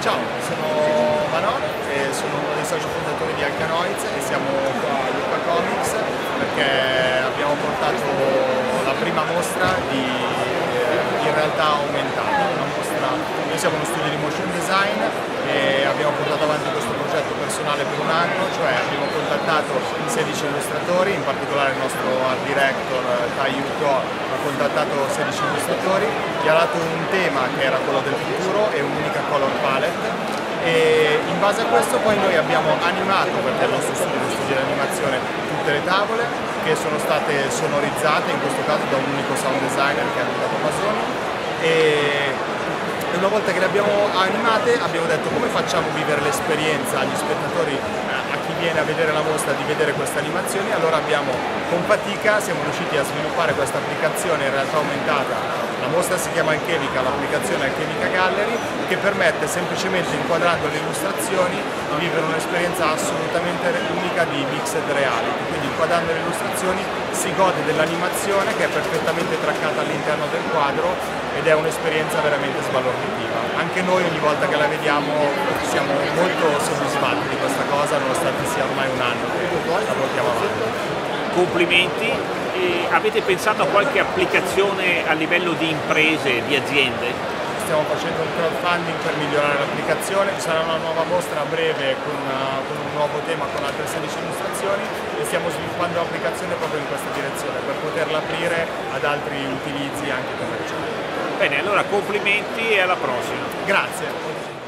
Ciao, sono Manon e sono uno dei soci fondatori di Alcanoids e siamo qua a Luca Comics perché abbiamo portato la prima mostra di eh, realtà aumentata, noi siamo uno studio di motion design e abbiamo portato avanti questo progetto personale per un anno, cioè abbiamo contattato 16 illustratori, in particolare il nostro art director Tai Yuko ha contattato 16 illustratori, gli ha dato un tema che era quello del futuro e un'unica color palette e in base a questo poi noi abbiamo animato, perché il nostro studio uno studio di animazione, tutte le tavole che sono state sonorizzate, in questo caso da un unico sound designer che è Luca Tomasoni. E una volta che le abbiamo animate abbiamo detto come facciamo vivere l'esperienza agli spettatori, a chi viene a vedere la mostra di vedere queste animazioni, allora abbiamo con fatica siamo riusciti a sviluppare questa applicazione in realtà aumentata la mostra si chiama Alchemica, l'applicazione Alchemica Gallery che permette semplicemente inquadrando le illustrazioni di vivere un'esperienza assolutamente unica di mixed reality, quindi inquadrando le illustrazioni si gode dell'animazione che è perfettamente traccata all'interno del quadro ed è un'esperienza veramente sbalorditiva. Anche noi ogni volta che la vediamo siamo molto soddisfatti di questa cosa nonostante sia ormai un anno che la portiamo avanti. Complimenti. E avete pensato a qualche applicazione a livello di imprese, di aziende? Stiamo facendo un crowdfunding per migliorare l'applicazione, ci sarà una nuova mostra a breve con, uh, con un nuovo tema con altre 16 illustrazioni e stiamo sviluppando l'applicazione proprio in questa direzione per poterla aprire ad altri utilizzi anche commerciali. Bene, allora complimenti e alla prossima. Grazie.